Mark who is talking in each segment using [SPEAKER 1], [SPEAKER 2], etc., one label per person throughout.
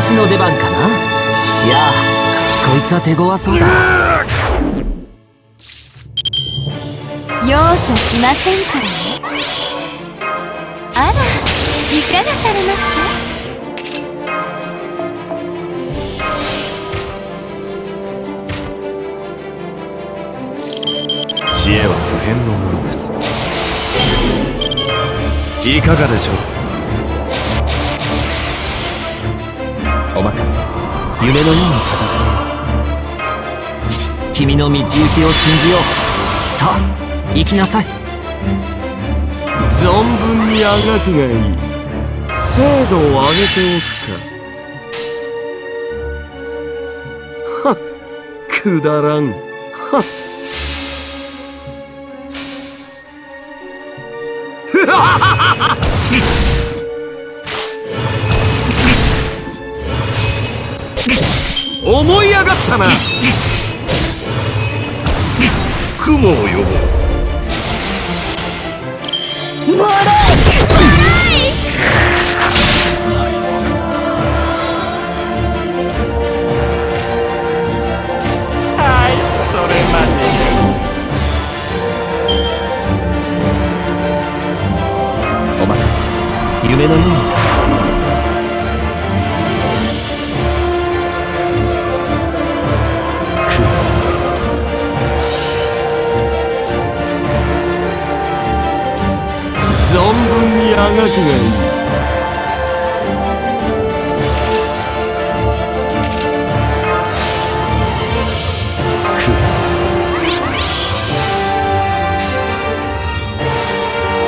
[SPEAKER 1] 私の出番かな？いやこいつは手強そうだ。
[SPEAKER 2] 容赦しませんからね。あらいかがされま
[SPEAKER 3] した？知恵は不変のものです。いかがでしょう？
[SPEAKER 1] お任せ。夢のように片付け君の道行きを信じよう。さあ行きなさい。
[SPEAKER 3] 存分にあがくがいい。精度を上げておくか。はっくだらん。はっ。思い上がったな。雲を呼ぼう。
[SPEAKER 2] もろい
[SPEAKER 3] はいそれま
[SPEAKER 1] お任せ。夢のように
[SPEAKER 3] 分にあがくがいい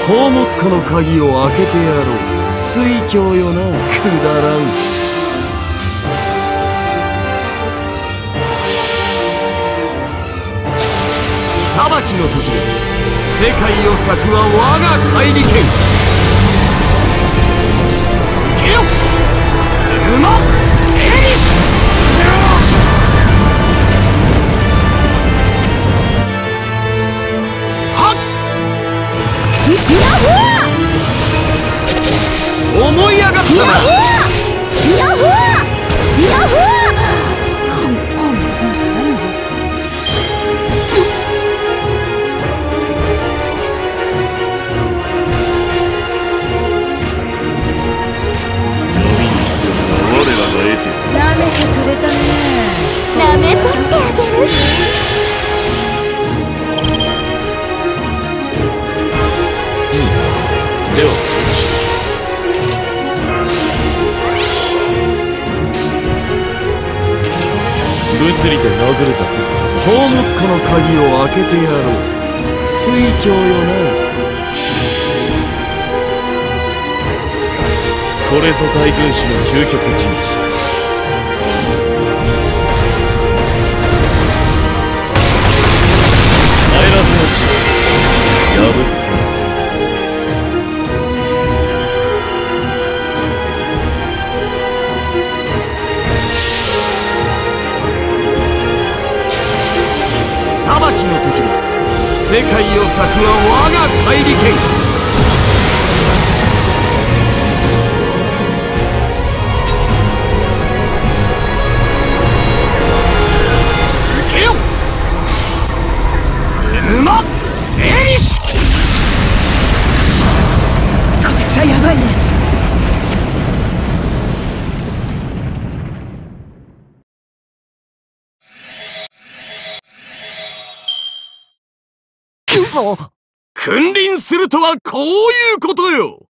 [SPEAKER 3] 宝物庫の鍵を開けてやろう水郷よなくだらん裁きの時世界を咲くは我が怪力剣思い上がったな。物理で殴るだけ宝物庫の鍵を開けてやろう。水郷よなこれぞ大軍師の究極陣地きの時に世界を咲くは我が怪力剣君臨するとはこういうことよ。